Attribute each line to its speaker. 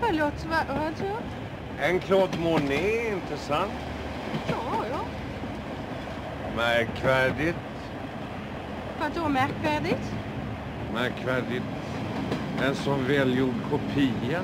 Speaker 1: Förlåt, vad sa du?
Speaker 2: En Claude Monet, inte sant?
Speaker 1: Ja, ja.
Speaker 2: Märkvärdigt,
Speaker 1: Vadå märkvärdigt?
Speaker 2: märkvärdigt. En sån välgjord kopia.